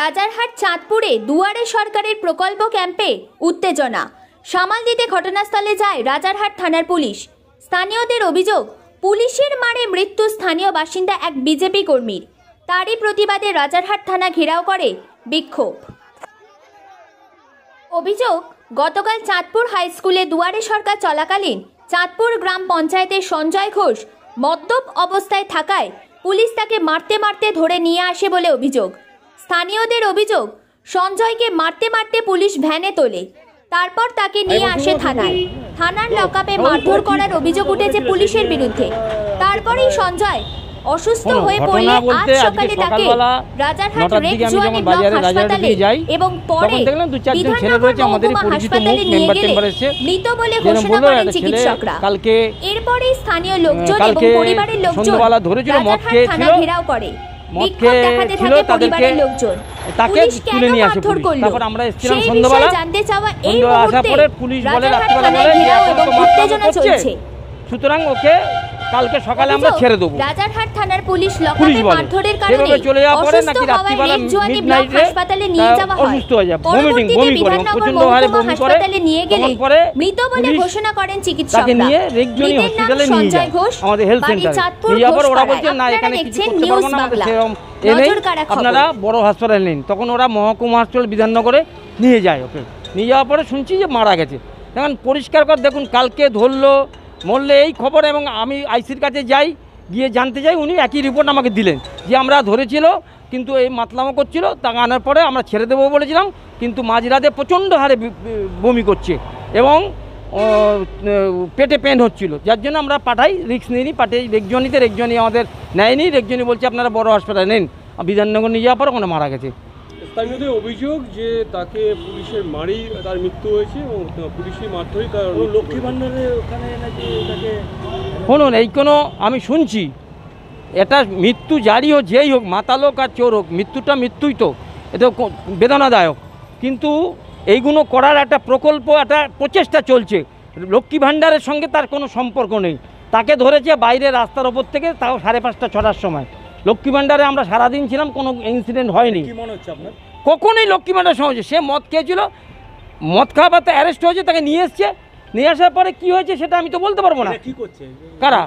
রাজারহাট, চাঁদপুরে দুয়ারে সরকারের প্রকল্প ক্যাম্পে উত্তেজনা। সামাল দিতে ঘটনাস্থলে যায় রাজারহাট থানার পুলিশ। স্থানীয়দের অভিযোগ, পুলিশের মারে মৃত্যু স্থানীয় বাসিন্দা এক বিজেপি কর্মীর। তারই প্রতিবাদে রাজারহাট থানা ঘেরাও করে বিক্ষোভ। অভিযোগ, গতকাল চাঁদপুর হাই স্কুলে দুয়ারে সরকার চলাকালীন চাঁদপুর গ্রাম পঞ্চায়েতের সঞ্জয় ঘোষ মদ্যপ অবস্থায় থাকায় পুলিশ তাকে মারতে মারতে ধরে নিয়ে আসে বলে অভিযোগ। স্থানীয়দের অভিযোগ সঞ্জয়কে মারতে মারতে পুলিশ ভ্যানে তোলে তারপর তাকে নিয়ে আসে থানায় থানার লকআপে মারধর করার অভিযোগ উঠেছে পুলিশের বিরুদ্ধে তারপরেই সঞ্জয় অসুস্থ হয়ে পড়লে আজ সকালে তাকে রাজারহাট দিকে জোয়ানি ব্লক হাসপাতালে যাই, এবং পরে বিধাননগর মহকুমা হাসপাতালে নিয়ে গেলে। মৃত বলে ঘোষণা করেন চিকিৎসকরা কালকে এরপরেই স্থানীয় লোকজন এবং পরিবারের লোকজন রাজারহাট থানা ঘেরাও করে মদ খেয়ে ছিল, তাদেরকে- তাকে তুলে নিয়ে আসে পুলিশ। তারপর আমরা এসেছিলাম সন্ধ্যাবেলা। বিষয়ে জানতে চাওয়া এই সন্ধ্যা আসার পরে পুলিশ বলে রাত্রিবেলা বলে সুতরাং ওকে কালকে সকালে আমরা ছেড়ে দেবো। রাজারহাট থানার পুলিশ পুলিশ বলে। মারধরের কারণে সেভাবে চলে যাওয়ার পরে নাকি রাত্রিবেলা midnight-এ হাসপাতালে নিয়ে যাওয়া হয়। অসুস্থ হয়ে যায়, বমি করে, প্রচণ্ড হারে বমি করে, নিয়ে গেলে পরে মৃত বলে ঘোষণা করেন তাকে নিয়ে রেগজনি হসপিটালে নিয়ে যায় আমাদের হেলথ সেন্টারে চাঁদপুর নিয়ে যাওয়ার ওরা বলছে না এখানে কিছু করতে পারব না। বাংলা। সেরকম এ নেই নজর কাড়া খবর। আপনারা বড় হাসপাতালে নিন। তখন ওরা মহকুমা হাসপাতাল বিধাননগরে নিয়ে যায় ওকে। নিয়ে যাওয়ার পরে শুনছি যে মারা গেছে। এখন পরিষ্কার করে দেখুন কালকে ধরলো মরলে এই খবর এবং আমি আইসির কাছে যাই, গিয়ে জানতে যাই, উনি একই রিপোর্ট আমাকে দিলেন যে আমরা ধরেছিল, কিন্তু এই মাতলামো করছিল, তা আনার পরে আমরা ছেড়ে দেবো বলেছিলাম, কিন্তু মাঝরাতে প্রচণ্ড হারে বমি করছে এবং পেটে পেন হচ্ছিল। যার জন্য আমরা পাঠাই রিক্স নিইনি পাঠাই রেকজনিতে রেকজনি আমাদের নেয়নি রেকজনি বলছে আপনারা বড় হাসপাতালে নেন। বিধাননগর নিয়ে যাওয়ার পর ওখানে মারা গেছে। স্থানীয়দের অভিযোগ যে তাকে পুলিশের মারেই তার মৃত্যু হয়েছে এবং পুলিশের মারধরেই তার লক্ষ্মী ভান্ডারে ওখানে নাকি তাকে শুনুন এই কোনো আমি শুনছি। এটা মৃত্যু জারি হোক যেই হোক মাতাল হোক আর চোর হোক মৃত্যুটা মৃত্যুই তো। এটা বেদনাদায়ক। কিন্তু এইগুলো করার একটা প্রকল্প একটা প্রচেষ্টা চলছে। লক্ষ্মী ভাণ্ডারের সঙ্গে তার কোনো সম্পর্ক নেই। তাকে ধরেছে বাইরে রাস্তার ওপর থেকে তাও সাড়ে পাঁচটা ছটার সময়। লক্ষ্মী ভাণ্ডারে আমরা সারাদিন ছিলাম কোনো ইনসিডেন্ট হয়নি। কখনোই লক্ষ্মী ভাণ্ডার সময় সে মদ খেয়েছিল মদ খাওয়ার তো অ্যারেস্ট হয়েছে তাকে নিয়ে এসছে। নিয়ে আসার পরে কি হয়েছে সেটা আমি তো বলতে পারব না। কি করছে? কারা?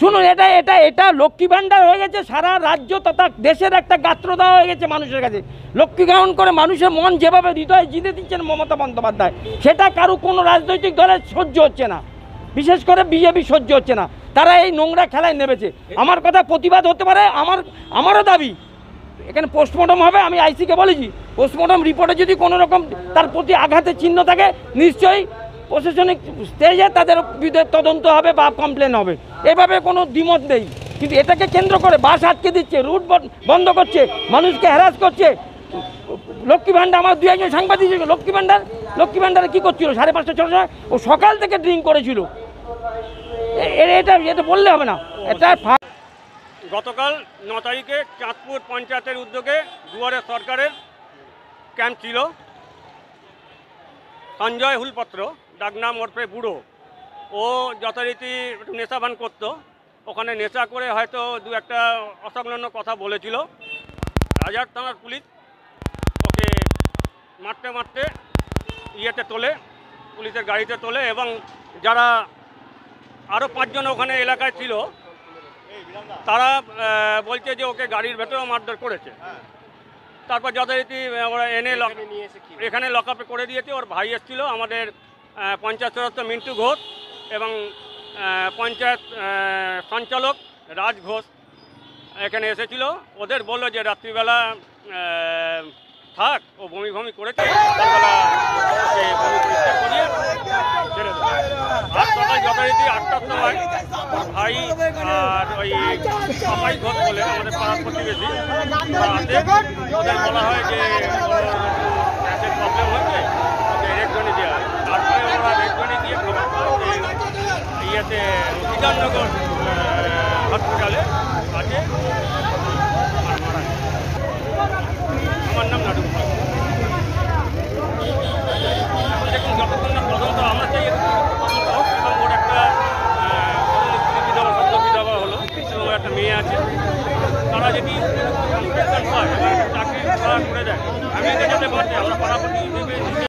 শুনুন এটা এটা এটা লক্ষ্মী ভাণ্ডার হয়ে গেছে সারা রাজ্য তথা দেশের একটা গাত্র দেওয়া হয়ে গেছে মানুষের কাছে। লক্ষ্মী গ্রহণ করে মানুষের মন যেভাবে হৃদয়ে জিতে দিচ্ছেন মমতা বন্দ্যোপাধ্যায় সেটা কারও কোনো রাজনৈতিক দলের সহ্য হচ্ছে না। বিশেষ করে বিজেপি সহ্য হচ্ছে না। তারা এই নোংরা খেলায় নেমেছে। আমার কথা প্রতিবাদ হতে পারে, আমার, আমারও দাবি। এখানে পোস্টমর্টম হবে, আমি আইসিকে বলেছি। পোস্টমর্টম রিপোর্টে যদি কোনো রকম তার প্রতি আঘাতের চিহ্ন থাকে, নিশ্চয়ই প্রশাসনিক স্টেজে তাদের তদন্ত হবে বা কমপ্লেন হবে। এভাবে কোনো দ্বিমত নেই। কিন্তু এটাকে কেন্দ্র করে বাস আটকে দিচ্ছে রুট বন- বন্ধ করছে, মানুষকে হ্যারাস করছে। লক্ষ্মী ভাণ্ডার, আমার দু একজন সাংবাদিক লক্ষ্মী ভাণ্ডার, লক্ষ্মী ভাণ্ডারে কী করছিল? সাড়ে পাঁচটা সময় ও সকাল থেকে ড্রিঙ্ক করেছিল। এটা এটা বললে হবে না। এটা গতকাল ন তারিখে চাঁদপুর পঞ্চায়েতের উদ্যোগে দুয়ারে সরকারের ক্যাম্প ছিল। সঞ্জয় হুলপত্র ডাকনাম ওরফে বুড়ো ও যথারীতি একটু নেশাবান করতো। ওখানে নেশা করে হয়তো দু একটা অসংলগ্ন কথা বলেছিল। রাজার থানার পুলিশ ওকে মারতে মারতে ইয়েতে তোলে পুলিশের গাড়িতে তোলে এবং যারা আরও পাঁচজন ওখানে এলাকায় ছিল। তারা বলছে যে ওকে গাড়ির ভেতরেও মারধর করেছে। তারপর যথারীতি ওরা এনে লক এখানে লকআপে করে দিয়েছে। ওর ভাই এসেছিল আমাদের পঞ্চায়েত সদস্য মিন্টু ঘোষ এবং পঞ্চায়েত সঞ্চালক রাজ ঘোষ এখানে এসেছিল। ওদের বলল যে রাত্রিবেলা থাক ও বমি বমি করেছে। সকালবেলা বমি পরিষ্কার করিয়ে ছেড়ে সকাল যথারীতি আটটার সময় ভাই আর ওই পাপাই ঘর বলে, আমাদের পাড়ার প্রতিবেশী। ওদের বলা হয় যে প্রবলেম হয়েছে, ওকে দেওয়া হয় তারপরে ওরা রেকজনি দিয়ে খবর পায় যে ইয়েতে বিধাননগর হসপিটালে আছে আর মারা গেছে। আমার নাম নাটক এখন দেখুন যতক্ষণ না তদন্ত আমরা চাই একটু তদন্ত হোক এবং ওর একটা আহ, স্ত্রী বিধবা সদ্য বিধবা হলো এবং ওর একটা মেয়ে আছে, তারা যদি পায় এবং করে দেয়, আমি যেতে পারছি, আমরা পাড়া প্রতিনিধি